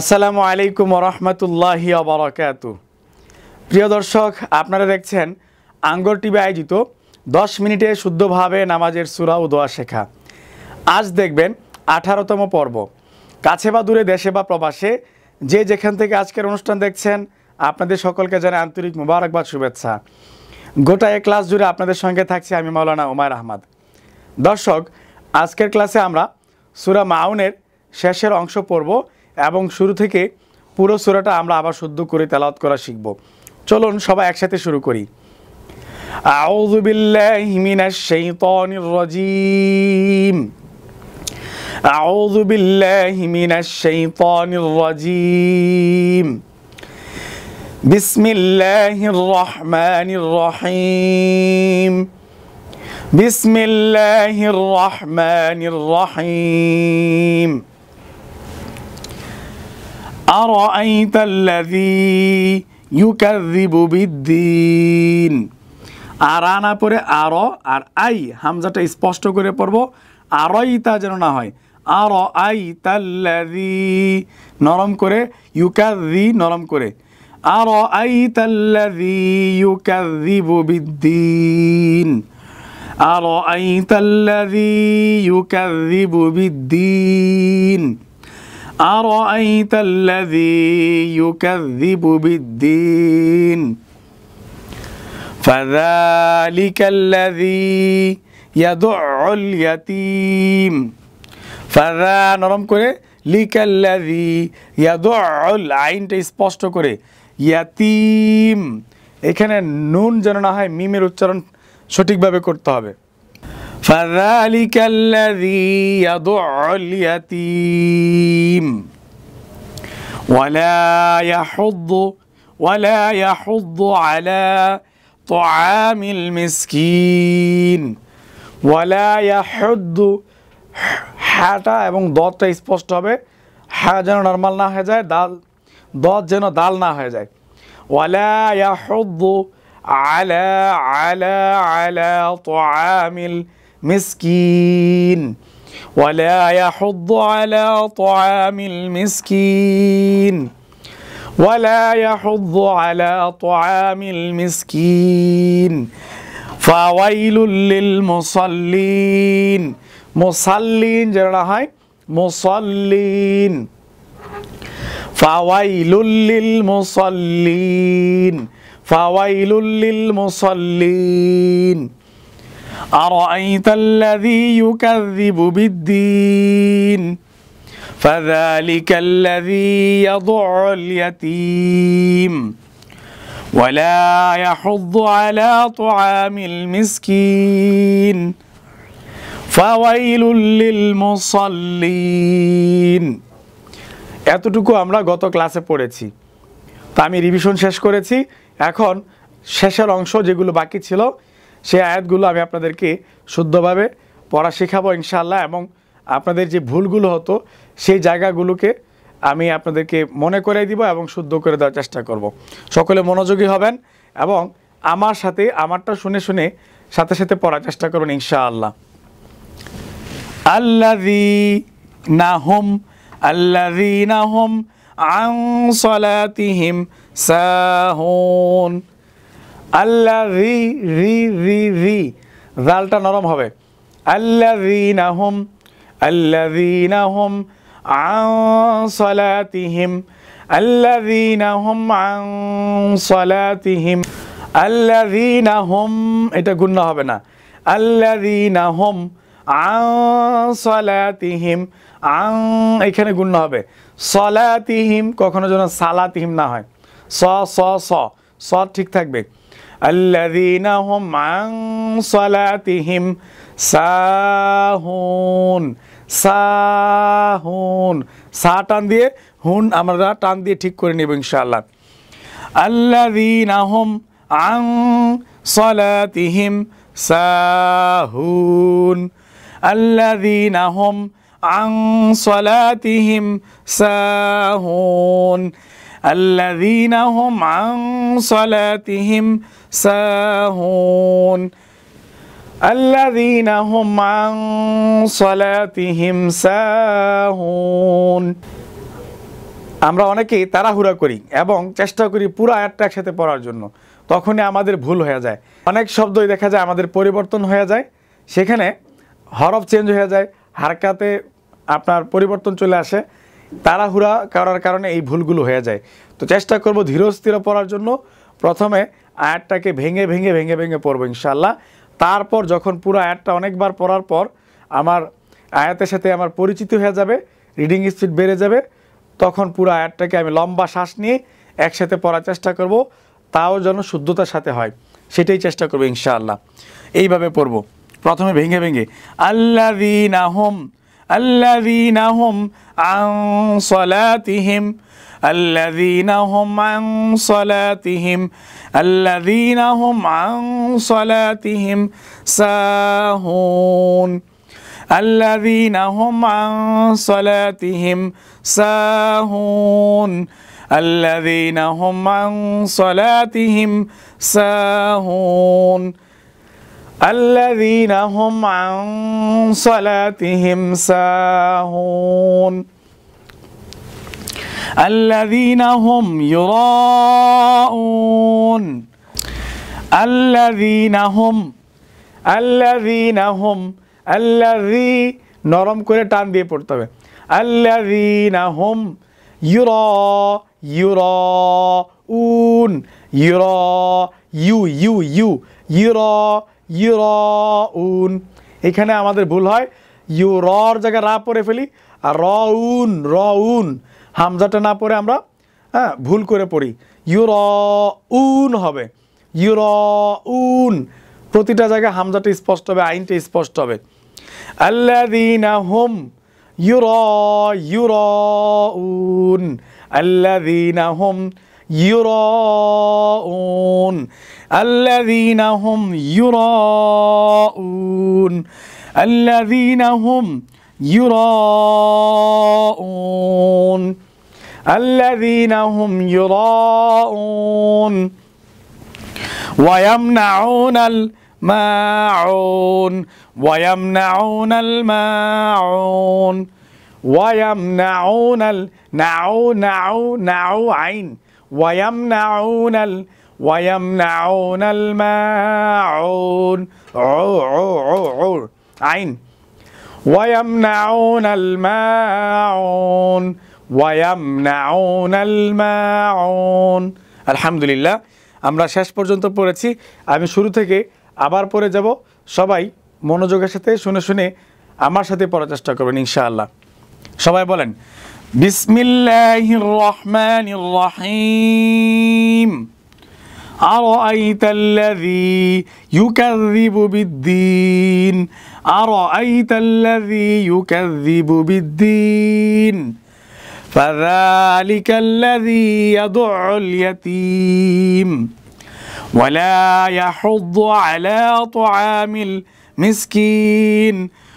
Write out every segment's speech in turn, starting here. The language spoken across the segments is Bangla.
আসসালামু আলাইকুম রহমতুল্লাহি অবরাকাত প্রিয় দর্শক, আপনারা দেখছেন আঙ্গর টিভি আয়োজিত দশ মিনিটে শুদ্ধভাবে নামাজের সুরা ও দোয়া শেখা। আজ দেখবেন আঠারোতম পর্ব। কাছে বা দূরে, দেশে বা প্রবাসে যে যেখান থেকে আজকের অনুষ্ঠান দেখছেন, আপনাদের সকলকে জানাই আন্তরিক মুবারকবাদ শুভেচ্ছা। গোটা এক ক্লাস জুড়ে আপনাদের সঙ্গে থাকছি আমি মাওলানা উমার আহমদ। দর্শক, আজকের ক্লাসে আমরা সুরা মাউনের শেষের অংশ পড়ব। এবং শুরু থেকে পুরো সুরাটা আমরা আবার শুদ্ধ করে তেলাওয়াত করা শিখব চলুন সবাই একসাথে শুরু করি أعوذ بالله من الشيطان الرجيم أعوذ بالله من الشيطان الرجيم بسم الله الرحمن الرحيم بسم الله الرحمن الرحيم أرأيت الذي يكذب بالدين আর আনা পরে আর আর আই হামজাটা স্পষ্ট করে পড়বো আরইতা যেন না হয় আর আই তাল্লাদি নরম করে ইউকাদি নরম করে আর আই তাল্লাদি ইউকাদিবু বিদ্দিন আর আই তাল্লাদি ইউকাদিবু বিদ্দিন أرأيت الذي يكذب بالدين فذلك الذي يدع اليتيم ফাদা নরম করে লিকাল্লাদি ইয়াদুল আইনটা স্পষ্ট করে ইয়াতিম এখানে নুন যেন না হয় মিমের উচ্চারণ সঠিকভাবে করতে হবে فذلك الذي يدع اليتيم ولا يحض ولا يحض على طعام المسكين ولا يحض হাটা এবং দতটা স্পষ্ট হবে হ্যাঁ যেন নর্মাল না হয়ে যায় দাল দত যেন দাল না হয়ে যায় ওয়ালা ইয়াহুদ্দু আলা আলা আলা طعامil مسكين. ولا يحض على طعام المسكين. ولا يحض على طعام المسكين. فويل للمصلين. مصلين جرى هاي. مصلين. فويل للمصلين. فويل للمصلين. أرأيت الذي يكذب بالدين فذلك الذي يضع اليتيم ولا يحض على طعام المسكين فويل للمصلين এতটুকু আমরা গত ক্লাসে পড়েছি তা আমি রিভিশন শেষ করেছি এখন শেষের অংশ যেগুলো বাকি ছিল সেই আয়াতগুলো আমি আপনাদেরকে শুদ্ধভাবে পড়া শেখাবো ইনশাআল্লাহ এবং আপনাদের যে ভুলগুলো হতো সেই জায়গাগুলোকে আমি আপনাদেরকে মনে করে দিব এবং শুদ্ধ করে দেওয়ার চেষ্টা করব। সকলে মনোযোগী হবেন এবং আমার সাথে, আমারটা শুনে শুনে সাথে সাথে পড়ার চেষ্টা করুন ইনশাআল্লাহ আল্লাদি নাহম আল্লাদি নাহম আং সলাতিহিম সাহুন আল্লাহ রি রি রি রি জালটা নরম হবে। আল্লাযীনা হুম আল্লাযীনা হুম আন সালাতিহিম আল্লাযীনা হুম আন সালাতিহিম। আল্লাযীনা হুম এটা গুণ্য হবে না। আল্লাযীনা হুম আন সালাতিহিম, আন এখানে গুণ্য হবে। সলাতিহিম কখনো যেন সালাতিহিম না হয়। স স স। স ঠিক থাকবে। الذين هم عن صلاتهم সাহুন সাহুন সা টান দিয়ে হুন আমরা টান দিয়ে ঠিক করে নেব ইনশাআল্লাহ আল্লাযীনা হুম আন সালাতিহিম সাহুন আল্লাযীনা হুম আন সালাতিহিম সাহুন الذين هم عن صلاتهم ساهون الذين هم عن صلاتهم ساهون আমরা অনেকেই তাড়াহুড়া করি এবং চেষ্টা করি পুরো আয়াতটা একসাথে পড়ার জন্য তখনই আমাদের ভুল হয়ে যায় অনেক শব্দই দেখা যায় আমাদের পরিবর্তন হয়ে যায় সেখানে হরফ চেঞ্জ হয়ে যায় হারকাতে আপনার পরিবর্তন চলে আসে তাড়াহুড়া করার কারণে এই ভুলগুলো হয়ে যায়। তো চেষ্টা করব ধীরস্থির পড়ার জন্য। প্রথমে আয়াতটাকে ভেঙে ভেঙে ভেঙে ভেঙে পড়ব ইনশাল্লাহ তারপর যখন পুরো আয়াতটা অনেকবার পড়ার পর আমার আয়াতের সাথে আমার পরিচিত হয়ে যাবে রিডিং স্পিড বেড়ে যাবে, তখন পুরো আয়াতটাকে আমি লম্বা শ্বাস নিয়ে একসাথে পড়ার চেষ্টা করব, তাও যেন শুদ্ধতার সাথে হয়। সেটাই চেষ্টা করব ইনশাআল্লাহ। এইভাবে পড়ব। প্রথমে ভেঙে ভেঙে। আল্লাযীনা হুম الذين هم عن صلاتهم الذين هم عن صلاتهم الذين هم عن صلاتهم ساهون. الذين هم عن صلاتهم ساهون. الذين هم عن صلاتهم ساهون. الذين هم عن صلاتهم ساهون الذين هم يراءون الذين هم الذين هم الذي নরম করে টান দিয়ে পড়তে হবে الذين هم يرى يراءون يرى ইউ ইউ ইউ ইউরা ইউরাউন। এখানে আমাদের ভুল হয়। ইউ রর জায়গায় রা পরে ফেলি। আর র উন রউন রউন। হামজাটা না পরে আমরা হ্যাঁ ভুল করে পড়ি। ইউর উন হবে। ইউর উন প্রতিটা জায়গায় হামজাটা স্পষ্ট হবে, আইনটা স্পষ্ট হবে। আল্লাদিনা হুম ইউর ইউর উন আল্লাদিনা হুম يراءون. الذين هم يراءون. الذين هم يراءون. الذين هم يراءون. ويمنعون الماعون. ويمنعون الماعون. ويمنعون النعو نعو نعو عين. ويمنعون ال ويمنعون الماعون عو عو عو عو عين ويمنعون الماعون ويمنعون الماعون আলহামদুলিল্লাহ আমরা শেষ পর্যন্ত পড়েছি আমি শুরু থেকে আবার পড়ে যাব সবাই মনোযোগের সাথে শুনে শুনে আমার সাথে পড়ার চেষ্টা করবেন ইনশাআল্লাহ সবাই বলেন بسم الله الرحمن الرحيم. أرأيت الذي يكذب بالدين؟ أرأيت الذي يكذب بالدين؟ فذلك الذي يدع اليتيم. ولا يحض على طعام المسكين.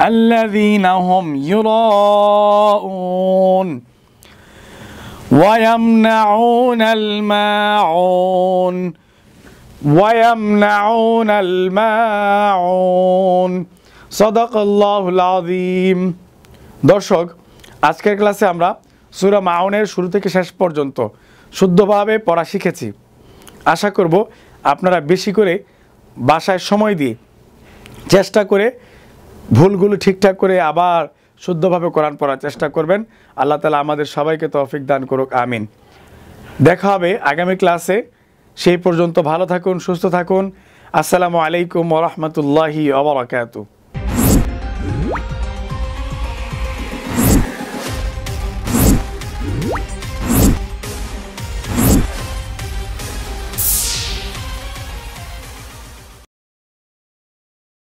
الذين هم يراءون ويمنعون الماعون ويمنعون الماعون صدق الله العظيم দর্শক আজকের ক্লাসে আমরা সূরা মাউনের শুরু থেকে শেষ পর্যন্ত শুদ্ধভাবে পড়া শিখেছি আশা করব আপনারা বেশি করে বাসায় সময় দিয়ে চেষ্টা করে ভুলগুলো ঠিকঠাক করে আবার শুদ্ধভাবে কোরআন পড়ার চেষ্টা করবেন। আল্লাহ তালা আমাদের সবাইকে তৌফিক দান করুক, আমিন। দেখা হবে আগামী ক্লাসে। সেই পর্যন্ত ভালো থাকুন, সুস্থ থাকুন। আসসালামু আলাইকুম ওরহমতুল্লাহি ওবরাকাতু